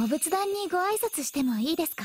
お仏壇にご挨拶してもいいですか？